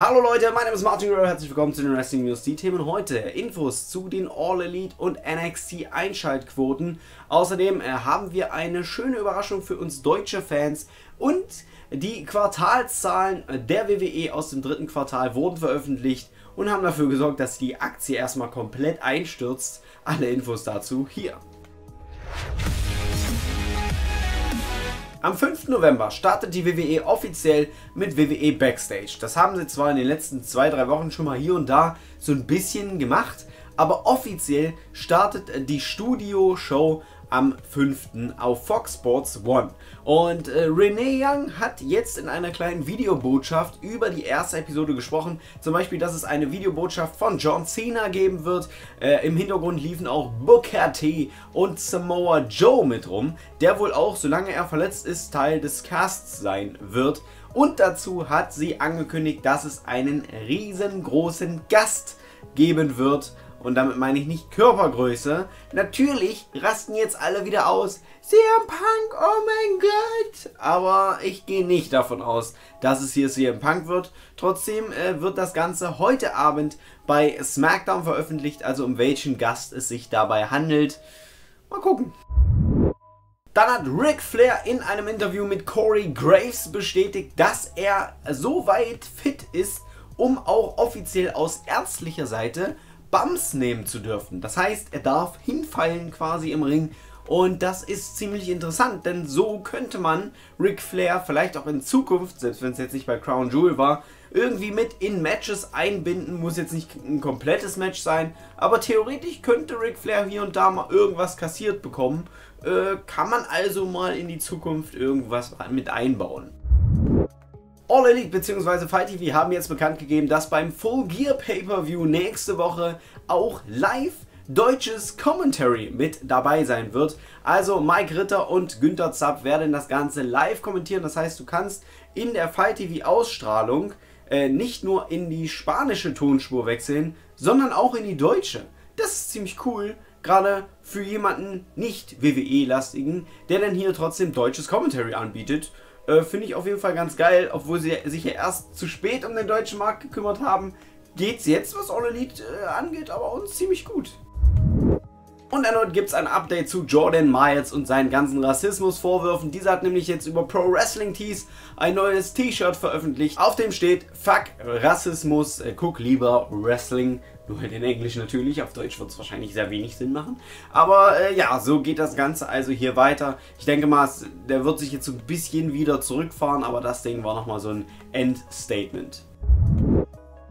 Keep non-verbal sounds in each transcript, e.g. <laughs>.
Hallo Leute, mein Name ist Martin Guerrero, herzlich willkommen zu den Wrestling News. Die Themen heute, Infos zu den All Elite und NXT Einschaltquoten. Außerdem äh, haben wir eine schöne Überraschung für uns deutsche Fans und die Quartalszahlen der WWE aus dem dritten Quartal wurden veröffentlicht und haben dafür gesorgt, dass die Aktie erstmal komplett einstürzt. Alle Infos dazu hier. Am 5. November startet die WWE offiziell mit WWE Backstage. Das haben sie zwar in den letzten 2-3 Wochen schon mal hier und da so ein bisschen gemacht, aber offiziell startet die Studio-Show am 5. auf Fox Sports One. Und äh, Renee Young hat jetzt in einer kleinen Videobotschaft über die erste Episode gesprochen. Zum Beispiel, dass es eine Videobotschaft von John Cena geben wird. Äh, Im Hintergrund liefen auch Booker T und Samoa Joe mit rum, der wohl auch, solange er verletzt ist, Teil des Casts sein wird. Und dazu hat sie angekündigt, dass es einen riesengroßen Gast geben wird und damit meine ich nicht Körpergröße. Natürlich rasten jetzt alle wieder aus. CM Punk, oh mein Gott. Aber ich gehe nicht davon aus, dass es hier CM Punk wird. Trotzdem äh, wird das Ganze heute Abend bei SmackDown veröffentlicht, also um welchen Gast es sich dabei handelt. Mal gucken. Dann hat Ric Flair in einem Interview mit Corey Graves bestätigt, dass er so weit fit ist, um auch offiziell aus ärztlicher Seite Bums nehmen zu dürfen. Das heißt, er darf hinfallen quasi im Ring und das ist ziemlich interessant, denn so könnte man Ric Flair vielleicht auch in Zukunft, selbst wenn es jetzt nicht bei Crown Jewel war, irgendwie mit in Matches einbinden. Muss jetzt nicht ein komplettes Match sein, aber theoretisch könnte Ric Flair hier und da mal irgendwas kassiert bekommen. Äh, kann man also mal in die Zukunft irgendwas mit einbauen. All Elite bzw. Fight TV haben jetzt bekannt gegeben, dass beim Full Gear Pay-Per-View nächste Woche auch live deutsches Commentary mit dabei sein wird. Also Mike Ritter und Günther Zapp werden das Ganze live kommentieren. Das heißt, du kannst in der Fight TV Ausstrahlung äh, nicht nur in die spanische Tonspur wechseln, sondern auch in die deutsche. Das ist ziemlich cool, gerade für jemanden nicht WWE-lastigen, der dann hier trotzdem deutsches Commentary anbietet. Äh, Finde ich auf jeden Fall ganz geil, obwohl sie sich ja erst zu spät um den deutschen Markt gekümmert haben. Geht es jetzt, was All Elite äh, angeht, aber uns ziemlich gut. Und erneut gibt es ein Update zu Jordan Miles und seinen ganzen Rassismusvorwürfen. Dieser hat nämlich jetzt über Pro Wrestling Tees ein neues T-Shirt veröffentlicht. Auf dem steht Fuck Rassismus, äh, guck lieber Wrestling. Nur halt in Englisch natürlich, auf Deutsch wird es wahrscheinlich sehr wenig Sinn machen. Aber äh, ja, so geht das Ganze also hier weiter. Ich denke mal, der wird sich jetzt so ein bisschen wieder zurückfahren, aber das Ding war nochmal so ein Endstatement.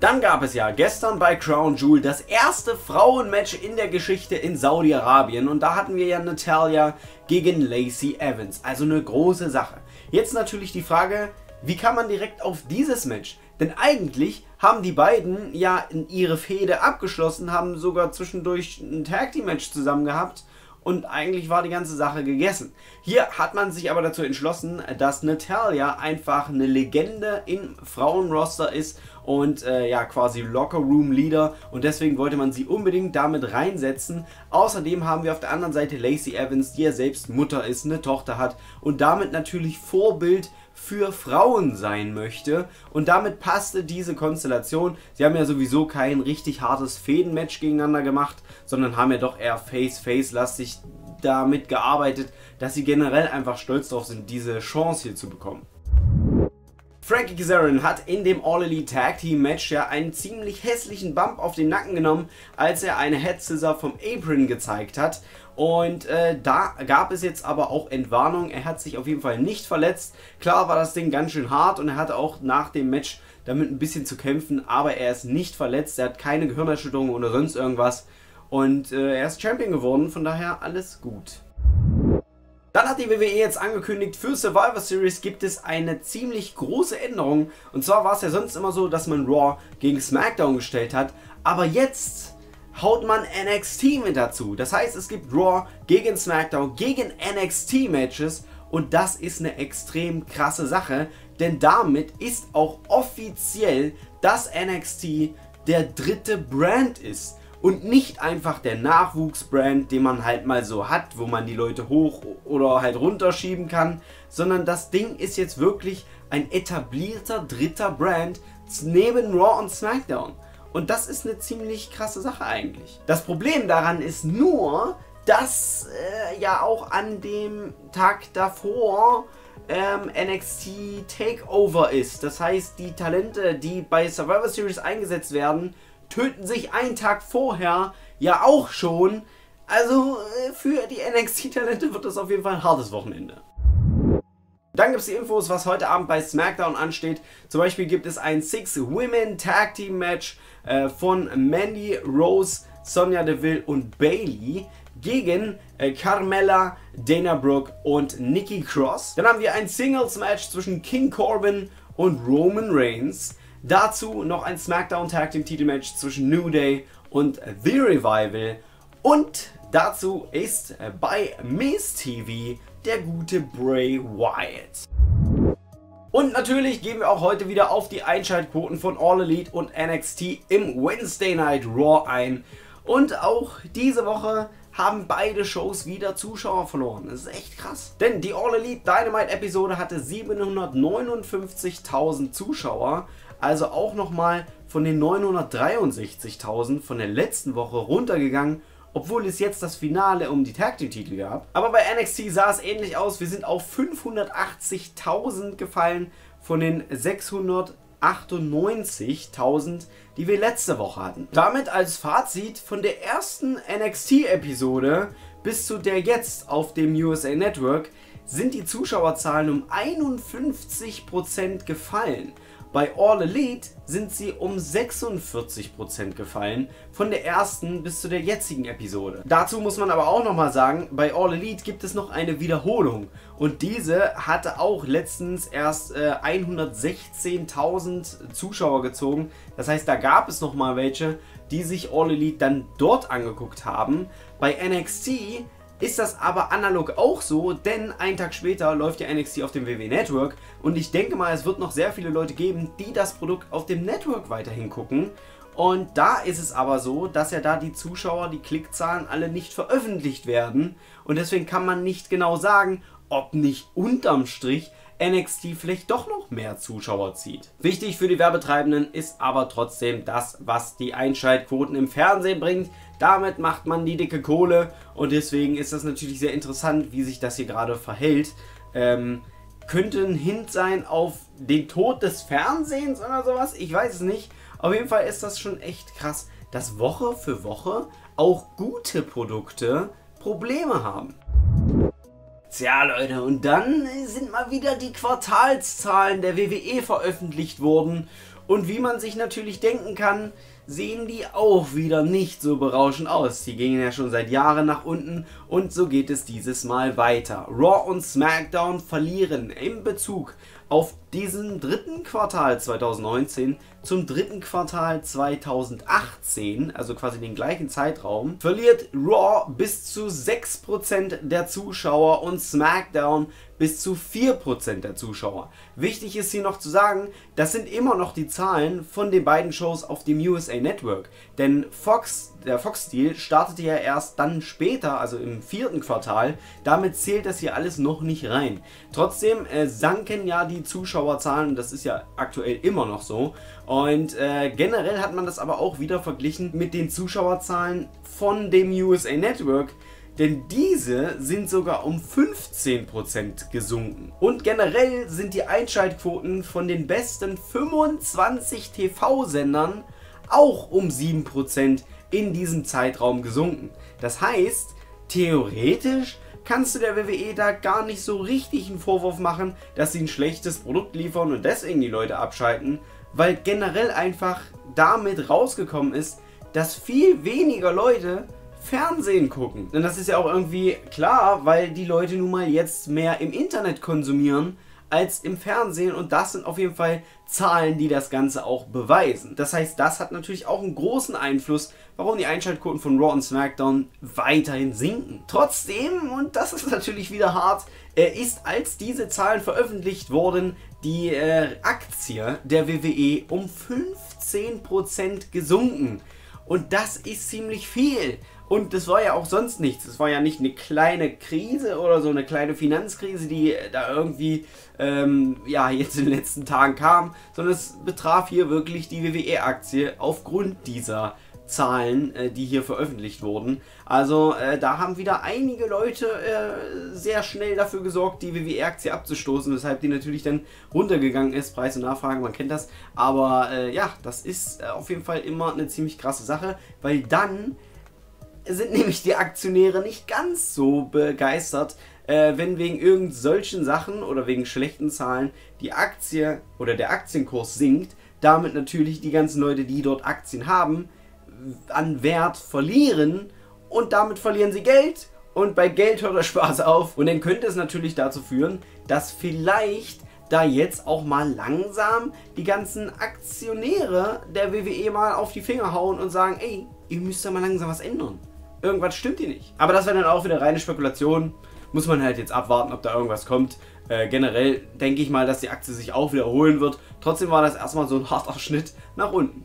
Dann gab es ja gestern bei Crown Jewel das erste Frauenmatch in der Geschichte in Saudi-Arabien und da hatten wir ja Natalia gegen Lacey Evans, also eine große Sache. Jetzt natürlich die Frage, wie kann man direkt auf dieses Match? Denn eigentlich haben die beiden ja ihre Fehde abgeschlossen, haben sogar zwischendurch ein Tag Team Match zusammen gehabt und eigentlich war die ganze Sache gegessen. Hier hat man sich aber dazu entschlossen, dass Natalia einfach eine Legende im Frauenroster ist und äh, ja quasi Locker Room Leader und deswegen wollte man sie unbedingt damit reinsetzen. Außerdem haben wir auf der anderen Seite Lacey Evans, die ja selbst Mutter ist, eine Tochter hat und damit natürlich Vorbild für Frauen sein möchte und damit passte diese Konstellation. Sie haben ja sowieso kein richtig hartes Fädenmatch gegeneinander gemacht, sondern haben ja doch eher Face-Face-lastig damit gearbeitet, dass sie generell einfach stolz darauf sind, diese Chance hier zu bekommen. Frankie Kazarian hat in dem All Elite Tag Team Match ja einen ziemlich hässlichen Bump auf den Nacken genommen, als er eine Head Scissor vom Apron gezeigt hat. Und äh, da gab es jetzt aber auch Entwarnung. Er hat sich auf jeden Fall nicht verletzt. Klar war das Ding ganz schön hart und er hatte auch nach dem Match damit ein bisschen zu kämpfen, aber er ist nicht verletzt. Er hat keine Gehirnerschütterung oder sonst irgendwas. Und äh, er ist Champion geworden, von daher alles gut. Dann hat die WWE jetzt angekündigt, für Survivor Series gibt es eine ziemlich große Änderung. Und zwar war es ja sonst immer so, dass man Raw gegen SmackDown gestellt hat. Aber jetzt haut man NXT mit dazu. Das heißt, es gibt Raw gegen SmackDown, gegen NXT Matches. Und das ist eine extrem krasse Sache. Denn damit ist auch offiziell, dass NXT der dritte Brand ist und nicht einfach der Nachwuchsbrand, den man halt mal so hat, wo man die Leute hoch oder halt runterschieben kann, sondern das Ding ist jetzt wirklich ein etablierter dritter Brand, neben Raw und SmackDown. Und das ist eine ziemlich krasse Sache eigentlich. Das Problem daran ist nur, dass äh, ja auch an dem Tag davor ähm, NXT Takeover ist. Das heißt, die Talente, die bei Survivor Series eingesetzt werden, töten sich einen Tag vorher ja auch schon. Also äh, für die NXT-Talente wird das auf jeden Fall ein hartes Wochenende. Dann gibt es die Infos, was heute Abend bei SmackDown ansteht. Zum Beispiel gibt es ein Six-Women Tag Team Match äh, von Mandy Rose, Sonja Deville und Bailey gegen äh, Carmella, Dana Brooke und Nikki Cross. Dann haben wir ein Singles-Match zwischen King Corbin und Roman Reigns. Dazu noch ein SmackDown Tag Team Titelmatch zwischen New Day und The Revival. Und dazu ist bei Miss TV der gute Bray Wyatt. Und natürlich gehen wir auch heute wieder auf die Einschaltquoten von All Elite und NXT im Wednesday Night Raw ein. Und auch diese Woche haben beide Shows wieder Zuschauer verloren. Das ist echt krass. Denn die All Elite Dynamite Episode hatte 759.000 Zuschauer. Also auch nochmal von den 963.000 von der letzten Woche runtergegangen. Obwohl es jetzt das Finale um die Tag Team Titel gab. Aber bei NXT sah es ähnlich aus. Wir sind auf 580.000 gefallen von den 600 98.000, die wir letzte Woche hatten. Damit als Fazit von der ersten NXT-Episode bis zu der jetzt auf dem USA Network sind die Zuschauerzahlen um 51% gefallen. Bei All Elite sind sie um 46% gefallen, von der ersten bis zu der jetzigen Episode. Dazu muss man aber auch nochmal sagen, bei All Elite gibt es noch eine Wiederholung und diese hatte auch letztens erst äh, 116.000 Zuschauer gezogen. Das heißt, da gab es nochmal welche, die sich All Elite dann dort angeguckt haben. Bei NXT ist das aber analog auch so, denn einen Tag später läuft ja NXT auf dem WWE Network. Und ich denke mal, es wird noch sehr viele Leute geben, die das Produkt auf dem Network weiterhin gucken. Und da ist es aber so, dass ja da die Zuschauer, die Klickzahlen alle nicht veröffentlicht werden. Und deswegen kann man nicht genau sagen, ob nicht unterm Strich NXT vielleicht doch noch mehr Zuschauer zieht. Wichtig für die Werbetreibenden ist aber trotzdem das, was die Einschaltquoten im Fernsehen bringt. Damit macht man die dicke Kohle und deswegen ist das natürlich sehr interessant, wie sich das hier gerade verhält. Ähm, könnte ein Hint sein auf den Tod des Fernsehens oder sowas, ich weiß es nicht. Auf jeden Fall ist das schon echt krass, dass Woche für Woche auch gute Produkte Probleme haben. Tja Leute, und dann sind mal wieder die Quartalszahlen der WWE veröffentlicht worden. Und wie man sich natürlich denken kann, sehen die auch wieder nicht so berauschend aus. Die gingen ja schon seit Jahren nach unten und so geht es dieses Mal weiter. Raw und SmackDown verlieren im Bezug auf diesen dritten Quartal 2019 zum dritten Quartal 2018, also quasi den gleichen Zeitraum, verliert Raw bis zu 6% der Zuschauer und SmackDown bis zu 4% der Zuschauer. Wichtig ist hier noch zu sagen, das sind immer noch die Zahlen von den beiden Shows auf dem USA Network. Denn Fox, der Fox-Deal startete ja erst dann später, also im vierten Quartal. Damit zählt das hier alles noch nicht rein. Trotzdem äh, sanken ja die Zuschauerzahlen, das ist ja aktuell immer noch so. Und äh, generell hat man das aber auch wieder verglichen mit den Zuschauerzahlen von dem USA Network denn diese sind sogar um 15% gesunken. Und generell sind die Einschaltquoten von den besten 25 TV-Sendern auch um 7% in diesem Zeitraum gesunken. Das heißt, theoretisch kannst du der WWE da gar nicht so richtig einen Vorwurf machen, dass sie ein schlechtes Produkt liefern und deswegen die Leute abschalten, weil generell einfach damit rausgekommen ist, dass viel weniger Leute Fernsehen gucken. Denn das ist ja auch irgendwie klar, weil die Leute nun mal jetzt mehr im Internet konsumieren als im Fernsehen und das sind auf jeden Fall Zahlen, die das Ganze auch beweisen. Das heißt, das hat natürlich auch einen großen Einfluss, warum die Einschaltquoten von Raw und SmackDown weiterhin sinken. Trotzdem, und das ist <laughs> natürlich wieder hart, ist als diese Zahlen veröffentlicht wurden, die äh, Aktie der WWE um 15% gesunken. Und das ist ziemlich viel. Und das war ja auch sonst nichts. Es war ja nicht eine kleine Krise oder so eine kleine Finanzkrise, die da irgendwie ähm, ja, jetzt in den letzten Tagen kam, sondern es betraf hier wirklich die WWE-Aktie aufgrund dieser Zahlen, äh, die hier veröffentlicht wurden. Also äh, da haben wieder einige Leute äh, sehr schnell dafür gesorgt, die WWE-Aktie abzustoßen, weshalb die natürlich dann runtergegangen ist. Preis und Nachfrage, man kennt das. Aber äh, ja, das ist äh, auf jeden Fall immer eine ziemlich krasse Sache, weil dann sind <laughs> nämlich die Aktionäre nicht ganz so begeistert, äh, wenn wegen irgend solchen Sachen oder wegen schlechten Zahlen die Aktie oder der Aktienkurs sinkt, damit natürlich die ganzen Leute, die dort Aktien haben, an Wert verlieren und damit verlieren sie Geld und bei Geld hört der Spaß auf. Und dann könnte es natürlich dazu führen, dass vielleicht da jetzt auch mal langsam die ganzen Aktionäre der WWE mal auf die Finger hauen und sagen, ey, ihr müsst da mal langsam was ändern. Irgendwas stimmt hier nicht. Aber das wäre dann auch wieder reine Spekulation. Muss man halt jetzt abwarten, ob da irgendwas kommt. Äh, generell denke ich mal, dass die Aktie sich auch wiederholen wird. Trotzdem war das erstmal so ein harter Schnitt nach unten.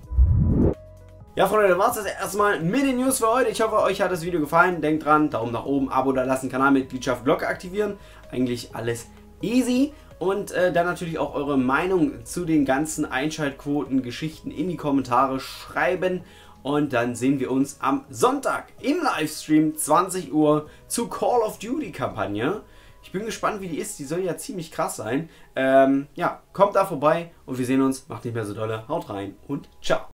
Ja, Freunde, dann war es das erstmal mit den News für heute. Ich hoffe, euch hat das Video gefallen. Denkt dran, Daumen nach oben, Abo da lassen, Kanalmitgliedschaft, Glocke aktivieren. Eigentlich alles easy. Und äh, dann natürlich auch eure Meinung zu den ganzen Einschaltquoten, Geschichten in die Kommentare schreiben. Und dann sehen wir uns am Sonntag im Livestream 20 Uhr zu Call of Duty Kampagne. Ich bin gespannt, wie die ist. Die soll ja ziemlich krass sein. Ähm, ja, kommt da vorbei und wir sehen uns. Macht nicht mehr so dolle. Haut rein und ciao.